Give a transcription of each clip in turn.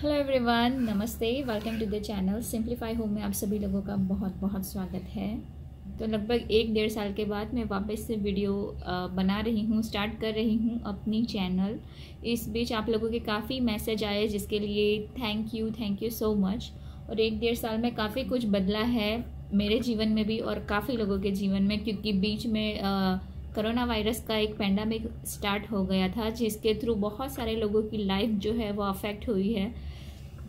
Hello everyone नमस्ते welcome to the channel Simplify Home में आप सभी लोगों का बहुत बहुत स्वागत है। तो लगभग एक डेढ़ साल के बाद मैं वापस से वीडियो बना रही हूँ स्टार्ट कर रही हूँ अपनी चैनल इस बीच आप लोगों के काफ़ी मैसेज आए, जिसके लिए thank you thank you so much और एक डेढ़ साल में काफ़ी कुछ बदला है मेरे जीवन में भी और काफ़ी लोगों के जीवन में, क्योंकि बीच में कोरोना वायरस का एक पेंडामिक स्टार्ट हो गया था, जिसके थ्रू बहुत सारे लोगों की लाइफ जो है वो अफेक्ट हुई है।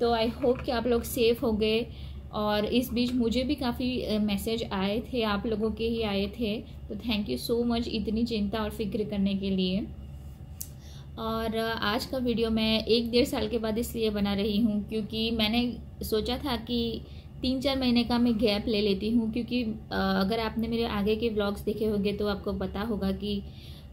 तो आई होप कि आप लोग सेफ़ हो गए और इस बीच मुझे भी काफ़ी मैसेज आए थे, आप लोगों के ही आए थे। तो थैंक यू सो मच इतनी चिंता और फ़िक्र करने के लिए। और आज का वीडियो मैं एक डेढ़ साल के बाद इसलिए बना रही हूँ क्योंकि मैंने सोचा था कि तीन चार महीने का मैं गैप ले लेती हूँ क्योंकि अगर आपने मेरे आगे के व्लॉग्स देखे होंगे तो आपको पता होगा कि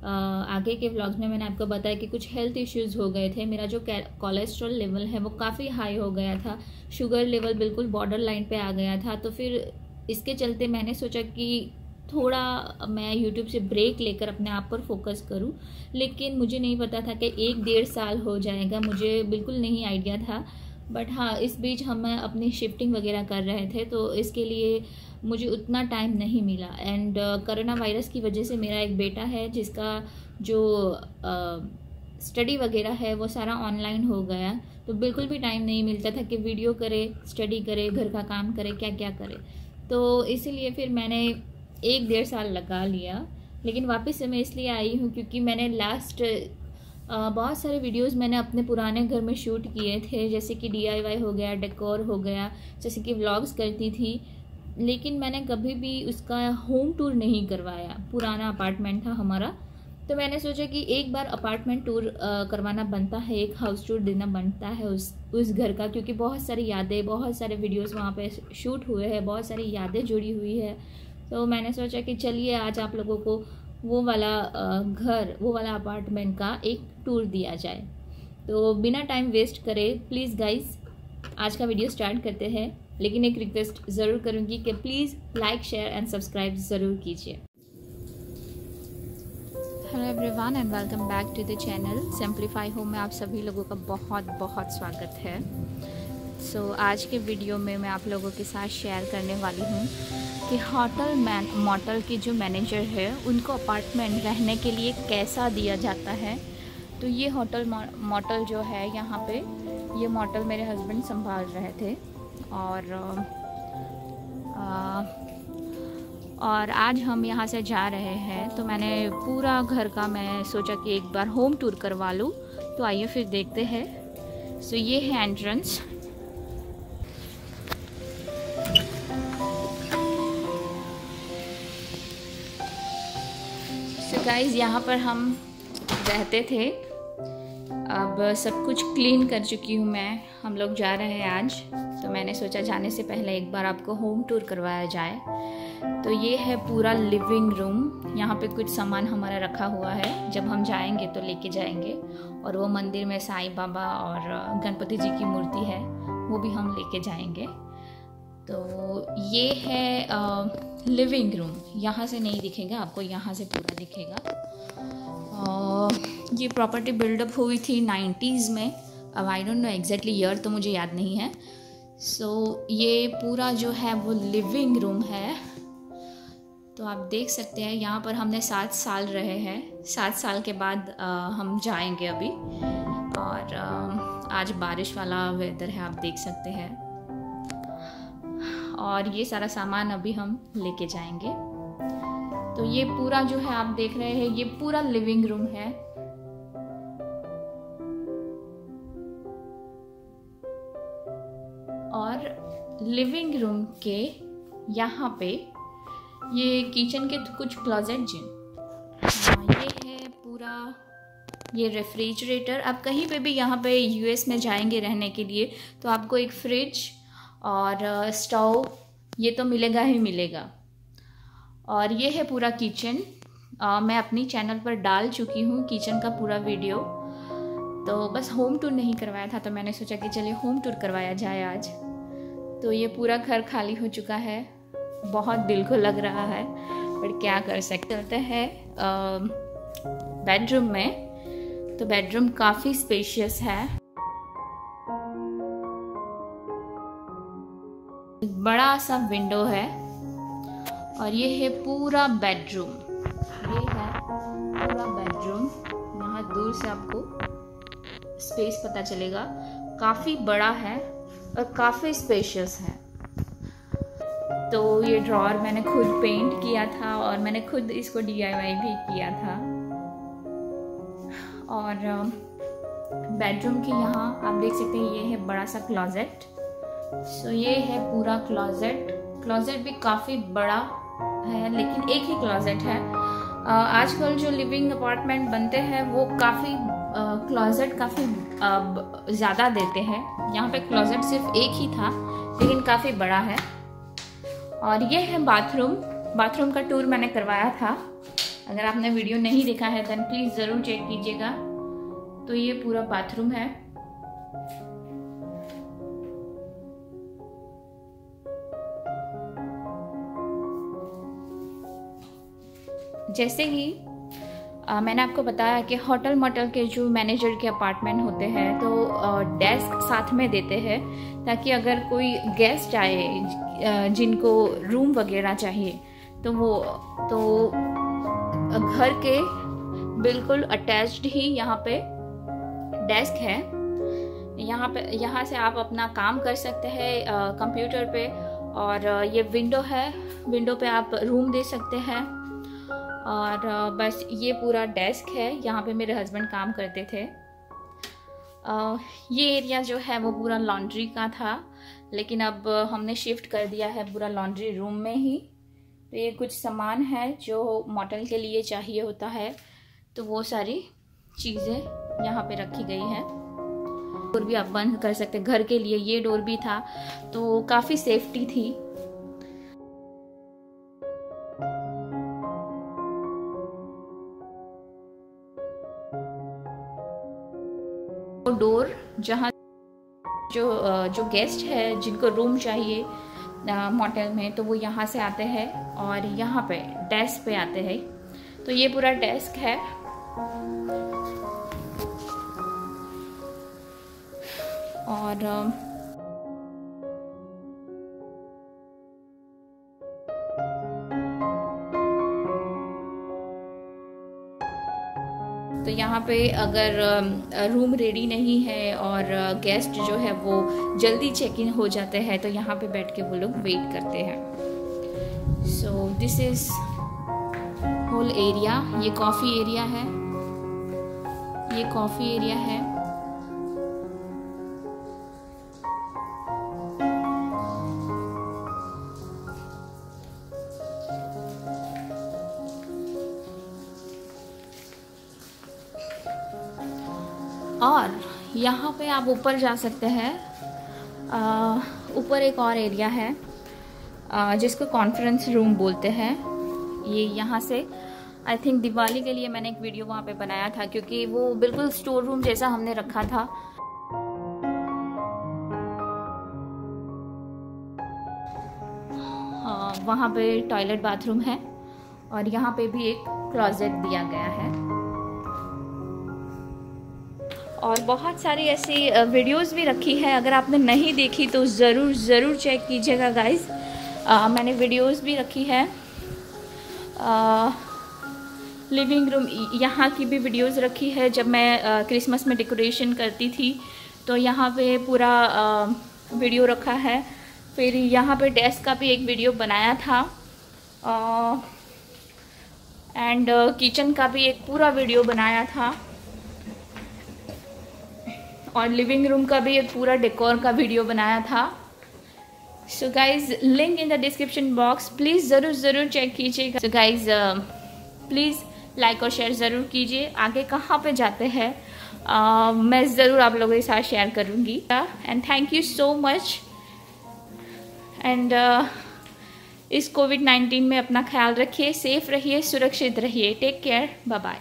आगे के व्लॉग्स में मैंने आपको बताया कि कुछ हेल्थ इश्यूज़ हो गए थे। मेरा जो कोलेस्ट्रॉल लेवल है वो काफ़ी हाई हो गया था। शुगर लेवल बिल्कुल बॉर्डर लाइन पे आ गया था। तो फिर इसके चलते मैंने सोचा कि थोड़ा मैं यूट्यूब से ब्रेक लेकर अपने आप पर फोकस करूँ। लेकिन मुझे नहीं पता था कि एक डेढ़ साल हो जाएगा। मुझे बिल्कुल नहीं आइडिया था। बट हाँ इस बीच हम अपनी शिफ्टिंग वगैरह कर रहे थे तो इसके लिए मुझे उतना टाइम नहीं मिला। एंड करोना वायरस की वजह से मेरा एक बेटा है जिसका जो स्टडी uh, वगैरह है वो सारा ऑनलाइन हो गया। तो बिल्कुल भी टाइम नहीं मिलता था कि वीडियो करे स्टडी करे घर का काम करे क्या क्या करे। तो इसीलिए फिर मैंने एक डेढ़ साल लगा लिया। लेकिन वापस से मैं इसलिए आई हूँ क्योंकि मैंने लास्ट बहुत सारे वीडियोस मैंने अपने पुराने घर में शूट किए थे, जैसे कि डीआईवाई हो गया डेकोर हो गया, जैसे कि व्लॉग्स करती थी। लेकिन मैंने कभी भी उसका होम टूर नहीं करवाया। पुराना अपार्टमेंट था हमारा। तो मैंने सोचा कि एक बार अपार्टमेंट टूर करवाना बनता है, एक हाउस टूर देना बनता है उस उस घर का, क्योंकि बहुत सारी यादें, बहुत सारे वीडियोस वहाँ पे शूट हुए हैं, बहुत सारी यादें जुड़ी हुई है। तो मैंने सोचा कि चलिए आज आप लोगों को वो वाला घर, वो वाला अपार्टमेंट का एक टूर दिया जाए। तो बिना टाइम वेस्ट करे प्लीज़ गाइज़ आज का वीडियो स्टार्ट करते हैं। लेकिन एक रिक्वेस्ट ज़रूर करूँगी कि please like share and subscribe ज़रूर कीजिए। Hello everyone and welcome back to the channel Simplify Home में आप सभी लोगों का बहुत बहुत स्वागत है। सो so, आज के वीडियो में मैं आप लोगों के साथ शेयर करने वाली हूँ कि होटल मैन मोटल की जो मैनेजर है उनको अपार्टमेंट रहने के लिए कैसा दिया जाता है। तो ये होटल मोटल जो है यहाँ पे ये मोटल मेरे हस्बैंड संभाल रहे थे। और आ, और आज हम यहाँ से जा रहे हैं। तो मैंने पूरा घर का मैं सोचा कि एक बार होम टूर करवा लूँ। तो आइए फिर देखते हैं। सो so, ये है एंट्रेंस गाइस यहाँ पर हम रहते थे। अब सब कुछ क्लीन कर चुकी हूँ मैं। हम लोग जा रहे हैं आज। तो मैंने सोचा जाने से पहले एक बार आपको होम टूर करवाया जाए। तो ये है पूरा लिविंग रूम यहाँ पे कुछ सामान हमारा रखा हुआ है। जब हम जाएँगे तो लेके जाएँगे। और वो मंदिर में साईं बाबा और गणपति जी की मूर्ति है वो भी हम लेके जाएँगे। तो ये है आ, लिविंग रूम। यहाँ से नहीं दिखेगा आपको यहाँ से पूरा दिखेगा। ये प्रॉपर्टी बिल्डअप हुई थी नाइन्टीज़ में। अब I don't know exactly year तो मुझे याद नहीं है। सो so, ये पूरा जो है वो लिविंग रूम है। तो आप देख सकते हैं यहाँ पर हमने सात साल रहे हैं। सात साल के बाद आ, हम जाएँगे अभी। और आ, आज बारिश वाला वेदर है आप देख सकते हैं। और ये सारा सामान अभी हम लेके जाएँगे। तो ये पूरा जो है आप देख रहे हैं, ये पूरा लिविंग रूम है। और लिविंग रूम के यहाँ पे ये किचन के कुछ क्लोजेट जिन हाँ ये है पूरा ये रेफ्रिजरेटर आप कहीं पे भी यहाँ पे यूएस में जाएँगे रहने के लिए तो आपको एक फ्रिज और स्टोव ये तो मिलेगा ही मिलेगा। और ये है पूरा किचन। मैं अपनी चैनल पर डाल चुकी हूँ किचन का पूरा वीडियो। तो बस होम टूर नहीं करवाया था तो मैंने सोचा कि चलिए होम टूर करवाया जाए आज। तो ये पूरा घर खाली हो चुका है। बहुत दिल को लग रहा है, पर क्या कर सकते हैं। बेडरूम में। तो बेडरूम काफ़ी स्पेशियस है। बड़ा सा विंडो है और ये है पूरा बेडरूम ये है पूरा बेडरूम वहाँ दूर से आपको स्पेस पता चलेगा। काफ़ी बड़ा है और काफ़ी स्पेशियस है। तो ये ड्रॉर मैंने खुद पेंट किया था और मैंने खुद इसको डी भी किया था। और बेडरूम के यहाँ आप देख सकते हैं ये है बड़ा सा क्लोजेट सो ये है पूरा क्लोजेट क्लोजेट भी काफ़ी बड़ा है, लेकिन एक ही क्लोजेट है. आजकल जो लिविंग अपार्टमेंट बनते हैं, वो काफ़ी क्लोजेट काफ़ी ज़्यादा देते हैं. यहाँ पे क्लोजेट सिर्फ़ एक ही था, लेकिन काफ़ी बड़ा है. और ये है बाथरूम बाथरूम का टूर मैंने करवाया था. अगर आपने वीडियो नहीं देखा है देन प्लीज़ ज़रूर चेक कीजिएगा. तो ये पूरा बाथरूम है. जैसे ही आ, मैंने आपको बताया कि होटल मोटल के जो मैनेजर के अपार्टमेंट होते हैं तो डेस्क साथ में देते हैं ताकि अगर कोई गेस्ट आए जिनको रूम वगैरह चाहिए तो वो तो घर के बिल्कुल अटैच्ड ही यहाँ पे डेस्क है। यहाँ पे यहाँ से आप अपना काम कर सकते हैं कंप्यूटर पे और ये विंडो है विंडो पे आप रूम दे सकते हैं। और बस ये पूरा डेस्क है, यहाँ पे मेरे हस्बैंड काम करते थे। ये एरिया जो है वो पूरा लॉन्ड्री का था, लेकिन अब हमने शिफ्ट कर दिया है पूरा लॉन्ड्री रूम में ही। तो ये कुछ सामान है जो मॉडल के लिए चाहिए होता है तो वो सारी चीज़ें यहाँ पे रखी गई हैं। डोर भी आप बंद कर सकते घर के लिए ये डोर भी था तो काफ़ी सेफ्टी थी। जहाँ जो जो गेस्ट है, जिनको रूम चाहिए मोटेल में तो वो यहाँ से आते हैं और यहाँ पे डेस्क पे आते हैं। तो ये पूरा डेस्क है। और तो यहाँ पे अगर रूम रेडी नहीं है और गेस्ट जो है वो जल्दी चेक इन हो जाते हैं तो यहाँ पे बैठ के वो लोग वेट करते हैं। So this is whole area ये कॉफ़ी एरिया है। ये कॉफ़ी एरिया है। यहाँ पे आप ऊपर जा सकते हैं। ऊपर एक और एरिया है आ, जिसको कॉन्फ्रेंस रूम बोलते हैं। ये यहाँ से आई थिंक दिवाली के लिए मैंने एक वीडियो वहाँ पे बनाया था क्योंकि वो बिल्कुल स्टोर रूम जैसा हमने रखा था। वहाँ पे टॉयलेट बाथरूम है और यहाँ पे भी एक क्लोजेट दिया गया है। और बहुत सारी ऐसी वीडियोस भी रखी है। अगर आपने नहीं देखी तो ज़रूर ज़रूर चेक कीजिएगा गाइस मैंने वीडियोस भी रखी है। लिविंग रूम यहाँ की भी वीडियोस रखी है। जब मैं क्रिसमस में डेकोरेशन करती थी तो यहाँ पे पूरा आ, वीडियो रखा है। फिर यहाँ पे डेस्क का भी एक वीडियो बनाया था। एंड किचन का भी एक पूरा वीडियो बनाया था। और लिविंग रूम का भी एक पूरा डेकोर का वीडियो बनाया था। So guys link in the description box please ज़रूर ज़रूर चेक कीजिएगा। सो गाइज़ प्लीज़ लाइक और शेयर ज़रूर कीजिए। आगे कहाँ पे जाते हैं uh, मैं ज़रूर आप लोगों के साथ शेयर करूँगी। And thank you so much and इस कोविड नाइन्टीन में अपना ख्याल रखिए सेफ़ रहिए सुरक्षित रहिए। Take care bye bye